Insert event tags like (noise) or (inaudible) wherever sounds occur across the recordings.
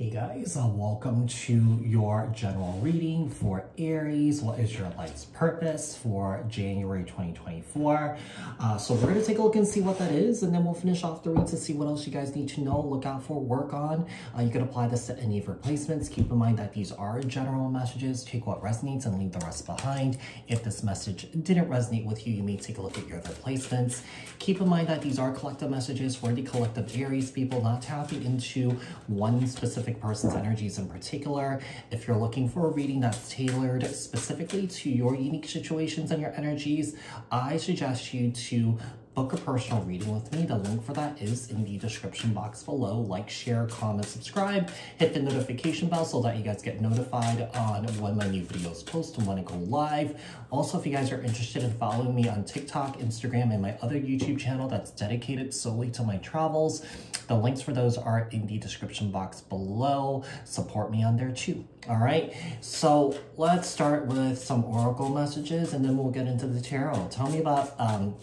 Hey guys, uh, welcome to your general reading for Aries. What is your life's purpose for January 2024? Uh, so we're going to take a look and see what that is, and then we'll finish off the read to see what else you guys need to know, look out for, work on. Uh, you can apply this to any of your placements. Keep in mind that these are general messages. Take what resonates and leave the rest behind. If this message didn't resonate with you, you may take a look at your other placements. Keep in mind that these are collective messages for the collective Aries people, not tapping into one specific specific person's energies in particular. If you're looking for a reading that's tailored specifically to your unique situations and your energies, I suggest you to book a personal reading with me. The link for that is in the description box below. Like, share, comment, subscribe, hit the notification bell so that you guys get notified on when my new videos post and when I go live. Also, if you guys are interested in following me on TikTok, Instagram, and my other YouTube channel that's dedicated solely to my travels, the links for those are in the description box below. Support me on there too. All right, so let's start with some oracle messages and then we'll get into the tarot. Tell me about um,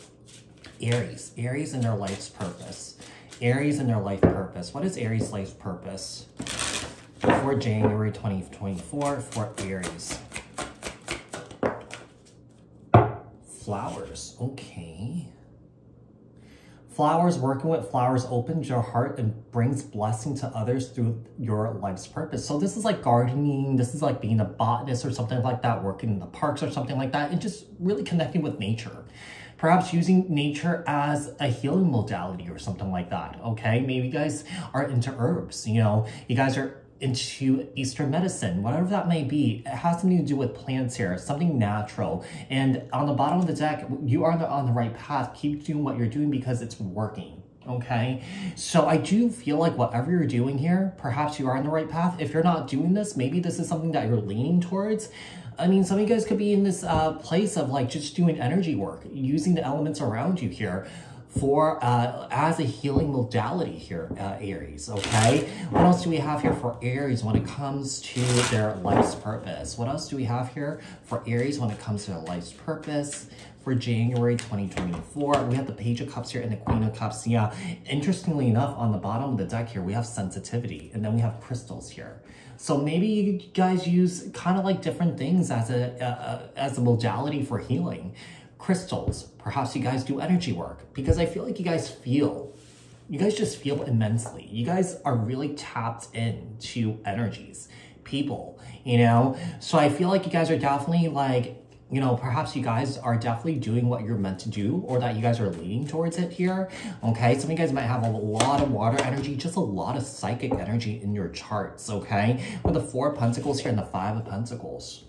Aries, Aries and their life's purpose. Aries and their life purpose. What is Aries' life purpose for January 2024 for Aries? Flowers, okay. Flowers, working with flowers opens your heart and brings blessing to others through your life's purpose. So this is like gardening, this is like being a botanist or something like that, working in the parks or something like that, and just really connecting with nature perhaps using nature as a healing modality or something like that, okay? Maybe you guys are into herbs, you know, you guys are into Eastern medicine, whatever that may be. It has something to do with plants here, something natural. And on the bottom of the deck, you are on the right path. Keep doing what you're doing because it's working okay? So I do feel like whatever you're doing here, perhaps you are on the right path. If you're not doing this, maybe this is something that you're leaning towards. I mean, some of you guys could be in this uh, place of like just doing energy work, using the elements around you here for uh, as a healing modality here, uh, Aries, okay? What else do we have here for Aries when it comes to their life's purpose? What else do we have here for Aries when it comes to their life's purpose? For January 2024, we have the Page of Cups here and the Queen of Cups. Yeah, interestingly enough, on the bottom of the deck here, we have sensitivity, and then we have crystals here. So maybe you guys use kind of like different things as a uh, as a modality for healing. Crystals, perhaps you guys do energy work because I feel like you guys feel, you guys just feel immensely. You guys are really tapped into energies, people, you know? So I feel like you guys are definitely like you know, perhaps you guys are definitely doing what you're meant to do or that you guys are leaning towards it here. Okay, some of you guys might have a lot of water energy, just a lot of psychic energy in your charts, okay? With the Four Pentacles here and the Five of Pentacles.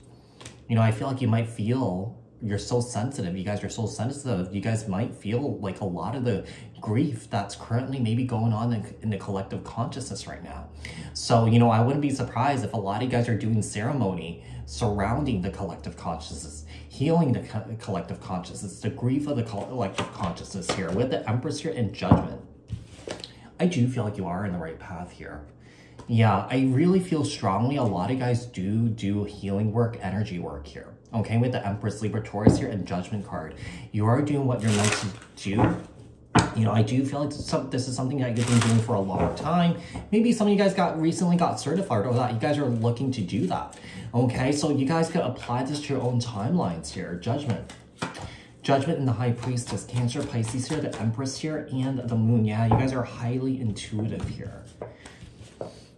You know, I feel like you might feel you're so sensitive. You guys are so sensitive. You guys might feel like a lot of the grief that's currently maybe going on in, in, the collective consciousness right now. So, you know, I wouldn't be surprised if a lot of you guys are doing ceremony surrounding the collective consciousness, healing the co collective consciousness, the grief of the collective consciousness here with the Empress here in judgment. I do feel like you are in the right path here. Yeah, I really feel strongly a lot of guys do do healing work, energy work here. Okay, with the Empress Libra Taurus here and Judgment card. You are doing what you're meant to do. You know, I do feel like this is something that you've been doing for a long time. Maybe some of you guys got recently got certified or that you guys are looking to do that. Okay, so you guys could apply this to your own timelines here. Judgment. Judgment and the High Priestess, Cancer, Pisces here, the Empress here, and the Moon. Yeah, you guys are highly intuitive here.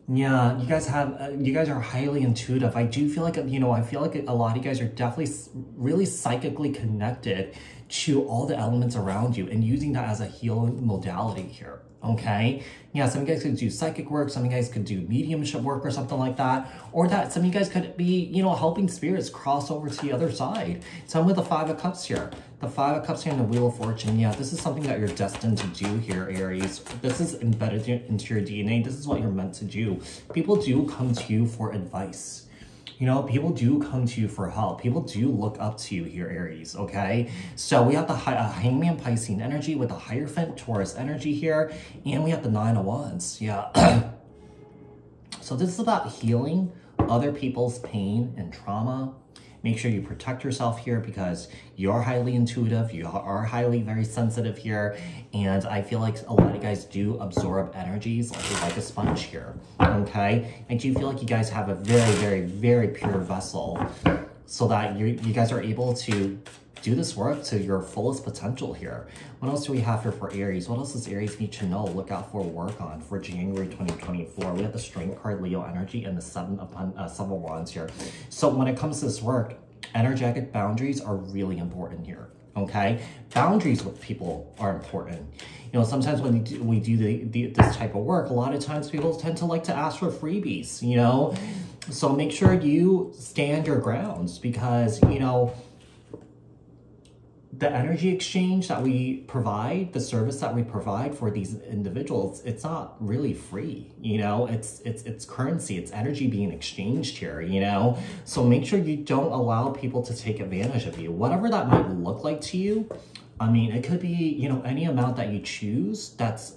Yeah, you guys have, uh, you guys are highly intuitive. I do feel like, you know, I feel like a lot of you guys are definitely really psychically connected to all the elements around you and using that as a healing modality here okay? Yeah, some of you guys could do psychic work, some of you guys could do mediumship work or something like that, or that some of you guys could be, you know, helping spirits cross over to the other side. Some with the Five of Cups here. The Five of Cups here and the Wheel of Fortune. Yeah, this is something that you're destined to do here, Aries. This is embedded into your DNA. This is what you're meant to do. People do come to you for advice you know, people do come to you for help. People do look up to you here, Aries, okay? So we have the high, uh, Hangman Piscean energy with the Hierophant Taurus energy here, and we have the Nine of Wands, yeah. (clears throat) so this is about healing other people's pain and trauma Make sure you protect yourself here because you're highly intuitive, you are highly very sensitive here, and I feel like a lot of guys do absorb energies like, a sponge here, okay? I do feel like you guys have a very, very, very pure vessel so that you, you guys are able to do this work to your fullest potential here. What else do we have here for Aries? What else does Aries need to know? Look out for work on for January 2024. We have the Strength card, Leo energy, and the Seven upon uh, Seven of Wands here. So when it comes to this work, energetic boundaries are really important here. Okay, boundaries with people are important. You know, sometimes when we do, we do the, the, this type of work, a lot of times people tend to like to ask for freebies. You know, so make sure you stand your grounds because you know the energy exchange that we provide, the service that we provide for these individuals, it's not really free, you know, it's, it's, it's currency, it's energy being exchanged here, you know? So make sure you don't allow people to take advantage of you. Whatever that might look like to you, I mean, it could be, you know, any amount that you choose that's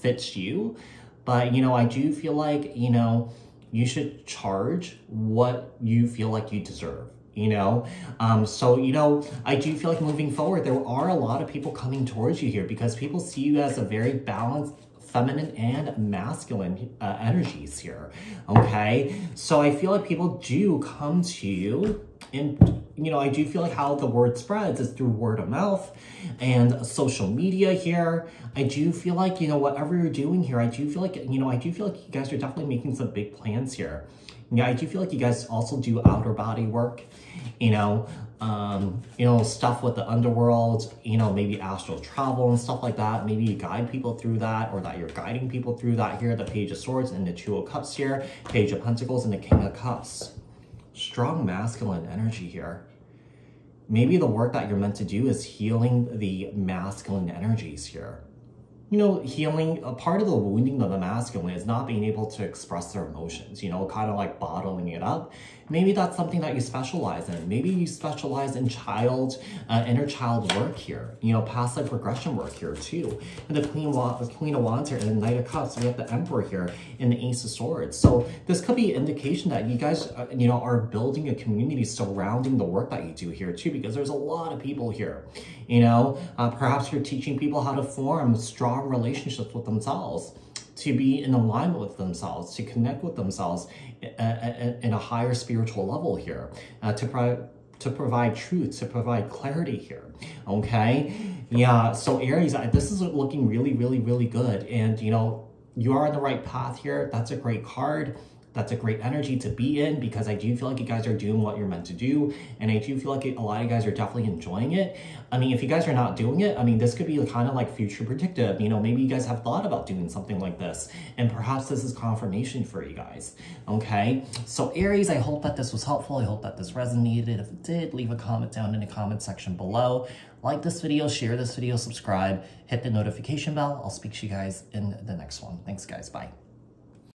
fits you. But, you know, I do feel like, you know, you should charge what you feel like you deserve you know? Um, so you know i do feel like moving forward there are a lot of people coming towards you here because people see you as a very balanced feminine and masculine uh, energies here okay? So i feel like people do come to you and you know i do feel like how the word spreads is through word of mouth and social media here i do feel like you know whatever you're doing here i do feel like you know i do feel like you guys are definitely making some big plans here yeah, I do feel like you guys also do outer body work, you know, um, you know, stuff with the underworld, you know, maybe astral travel and stuff like that. Maybe you guide people through that or that you're guiding people through that here. The Page of Swords and the Two of Cups here, Page of Pentacles and the King of Cups. Strong masculine energy here. Maybe the work that you're meant to do is healing the masculine energies here you know, healing, a part of the wounding of the masculine is not being able to express their emotions, you know, kind of like bottling it up. Maybe that's something that you specialize in. Maybe you specialize in child, uh, inner child work here, you know, past life regression work here too. And the Queen, the Queen of Wands here and the Knight of Cups, we have the Emperor here and the Ace of Swords. So this could be indication that you guys, uh, you know, are building a community surrounding the work that you do here too, because there's a lot of people here, you know, uh, perhaps you're teaching people how to form strong relationships with themselves to be in alignment with themselves, to connect with themselves in a higher spiritual level here, uh, to pro to provide truth, to provide clarity here. Okay, yeah. So Aries, this is looking really, really, really good, and you know you are on the right path here. That's a great card that's a great energy to be in because I do feel like you guys are doing what you're meant to do. And I do feel like a lot of you guys are definitely enjoying it. I mean, if you guys are not doing it, I mean, this could be kind of like future predictive. You know, maybe you guys have thought about doing something like this and perhaps this is confirmation for you guys. Okay. So Aries, I hope that this was helpful. I hope that this resonated. If it did, leave a comment down in the comment section below. Like this video, share this video, subscribe, hit the notification bell. I'll speak to you guys in the next one. Thanks guys. Bye.